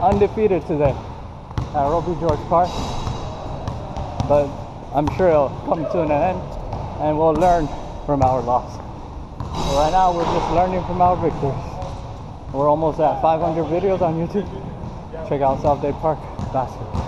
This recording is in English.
undefeated today at Roby George Park. But I'm sure it'll come to an end and we'll learn from our loss. But right now we're just learning from our victories. We're almost at 500 videos on YouTube. Check out South Day Park Basketball.